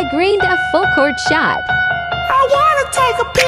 I greened a full court shot. I wanna take a